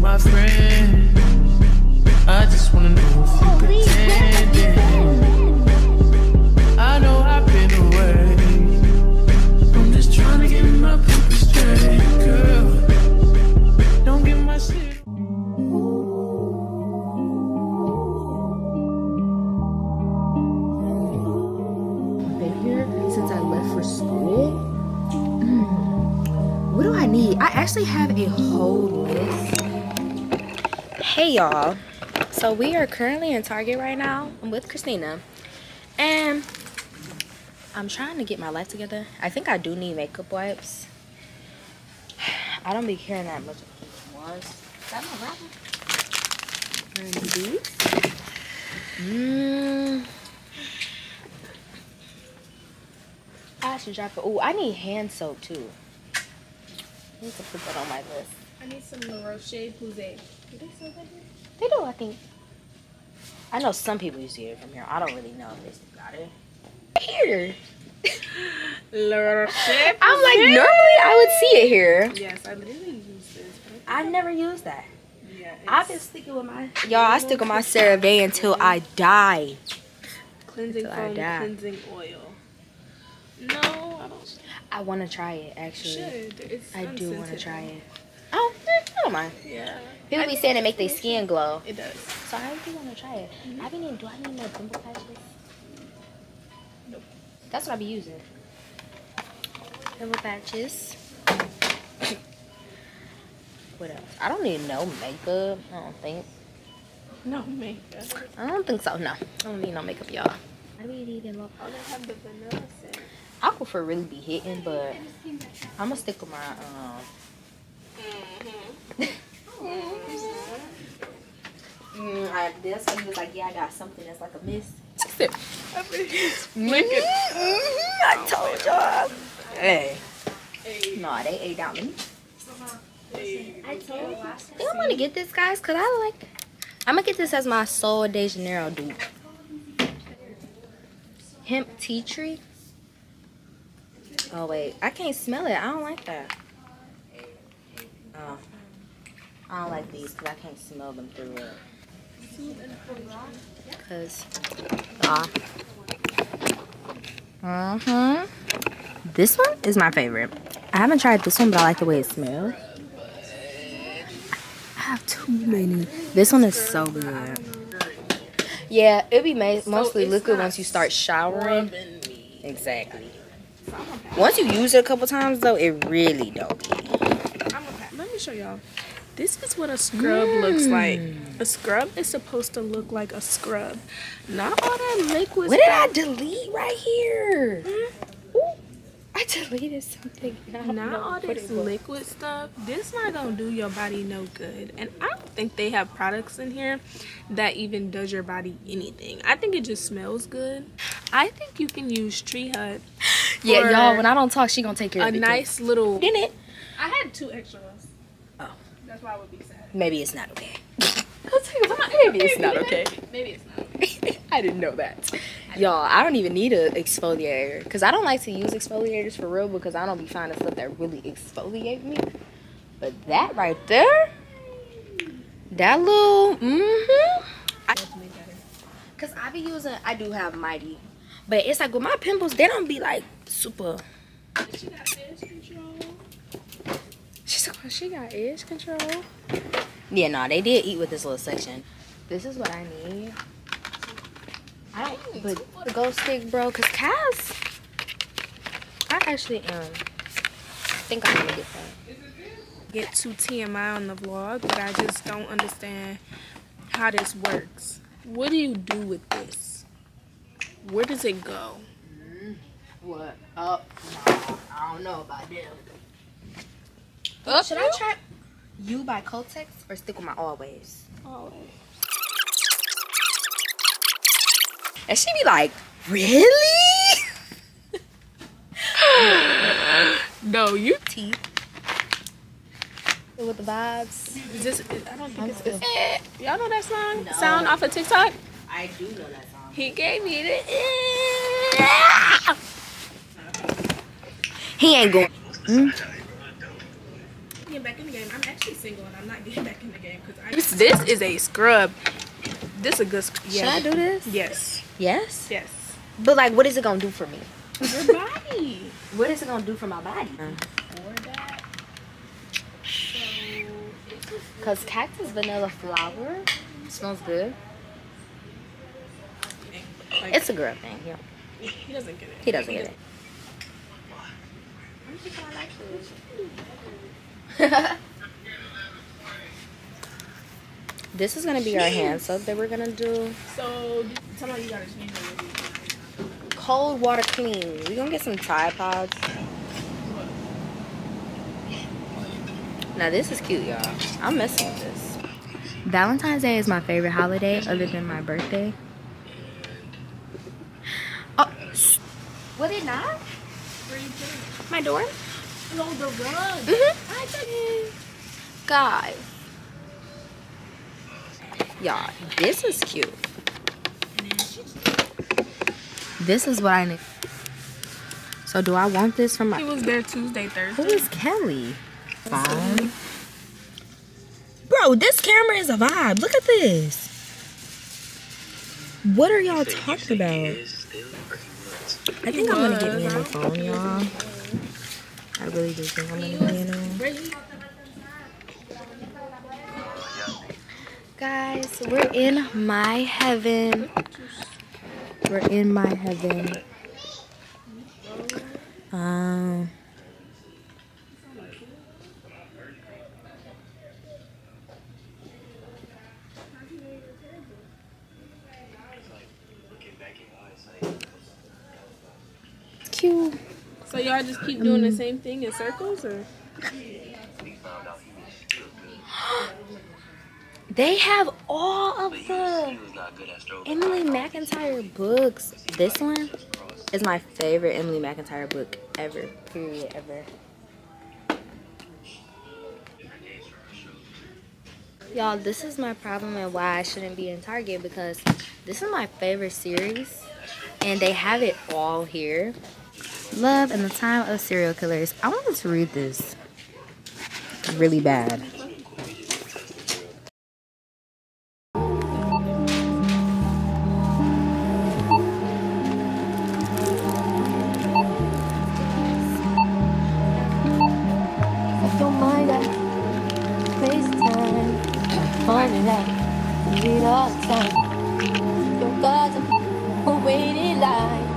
my friend. I just wanna know if you pretending. I know I've been away. I'm just trying to get my paper straight, girl. Don't get my shit. been here since I left for school. Mm. What do I need? I actually have a whole list. Hey y'all. So we are currently in Target right now. I'm with Christina. And I'm trying to get my life together. I think I do need makeup wipes. I don't be caring that much. Is that my these. Mmm. I should drop it. Oh, I need hand soap too. I need to put that on my list. I need some La Roche Posay. Do they sell that here? They do, I think. I know some people used to get it from here. I don't really know if they still got it. Here. La Roche I'm like, normally I would see it here. Yes, I literally use this. I've never used that. Yeah, I've been sticking with my y'all. I stick with my CeraVe until I die. cleansing I foam, die. cleansing oil. No, I don't. I want to try it actually. Should it's I do want to try it. Oh, don't mind. Yeah, People I be saying it make their skin glow. it does. So I do want to try it. I be needing, do I need more pimple patches? Nope. That's what I be using. Pimple patches. what else? I don't need no makeup. I don't think. No makeup. I don't think so. No, I don't need no makeup, y'all. I be needing more. Oh, they have the vanilla scent. Aquaphor really be hitting, but I'm gonna stick with my um. Mm, I, that's why he was like, yeah, I got something that's like a mist. Look at mm-hmm. I told y'all. Hey. No, they ate out me. I told You don't want to get this, guys, because I like I'm going to get this as my Sol de Janeiro dupe. Hemp tea tree. Oh, wait. I can't smell it. I don't like that. Oh. I don't like these because I can't smell them through it. Because, ah. Uh-huh. This one is my favorite. I haven't tried this one, but I like the way it smells. I have too many. This one is so good. Yeah, it'll be mostly it's liquid once you start showering. Exactly. Once you use it a couple times, though, it really don't. be. I'm a pack. Let me show y'all. This is what a scrub looks hmm. like. A scrub is supposed to look like a scrub. Not all that liquid What did I delete right here? Hmm? Ooh, I deleted something. I don't all this liquid stuff. This not gonna do your body no good. And I don't think they have products in here that even does your body anything. I think it just smells good. I think you can use Tree Hut. Yeah, y'all. When I don't talk, she gonna take care a of it. too. nice little. Didn't it? I had two extra ones. That's why I would be sad. Maybe it's not okay. Maybe it's not okay. Maybe it's not. I didn't know that. Y'all, I don't even need an exfoliator because I don't like to use exfoliators for real because I don't be finding stuff that really exfoliate me. But that right there, that little, mm-hmm. Cause I be using, I do have Mighty, but it's like with my pimples, they don't be like super. She got edge control. She's like, she got edge control. Yeah, no, they did eat with this little section. This is what I need. I don't, but the ghost stick, bro, cause Cass, I actually am. um think I'm gonna get that. Get to TMI on the vlog, but I just don't understand how this works. What do you do with this? Where does it go? What up? I don't know about them. Up Should I try U by Kotex or stick with my always? Oh. And she be like, really? No, you. Teeth. With the vibes. Is this, I don't think it's. it's eh. Y'all know that song? No. Sound off of TikTok? I do know that song. He gave me the. He ain't going. You getting back in the game. I'm actually single and I'm not getting back in the game because I. This- This is a scrub. This is a good. Sc- Should I do this? Yes. Yes. Yes. But like, what is it gonna do for me? Your body. What is it gonna do for my body? For that. So it's just Cause cactus vanilla flower smells good. like, It's a girl thing. Yeah. he doesn't get it. He doesn't get it. I'm thinking I like this. This is gonna be our hand soap that we're gonna do. So tell me you gotta change it. Cold water clean. We gonna get some Tide Pods. Now this is cute, y'all. I'm messing with this. Valentine's Day is my favorite holiday other than my birthday. Oh, s- was it not? Where you put it? My door? No, the rug. Mm-hmm. I took it. Guys. Y'all, this is cute. This is what I need. So do I want this for He my... was there Tuesday, Who Thursday. is Kelly? Vibe. Bro, this camera is a vibe. Look at this. What are y'all talking about? I think I'm gonna get me a new phone, y'all. I really do think I'm gonna. Really? Guys, we're in my heaven. We're in my heaven. Um. Cute. So y'all just keep doing the same thing in circles, or They have all of the Emily McIntire books. This one is my favorite Emily McIntire book ever. Period. Ever. Y'all, this is my problem and why I shouldn't be in Target because this is my favorite series and they have it all here. Love in the Time of Serial Killers. I wanted to read this really bad. Waiting line.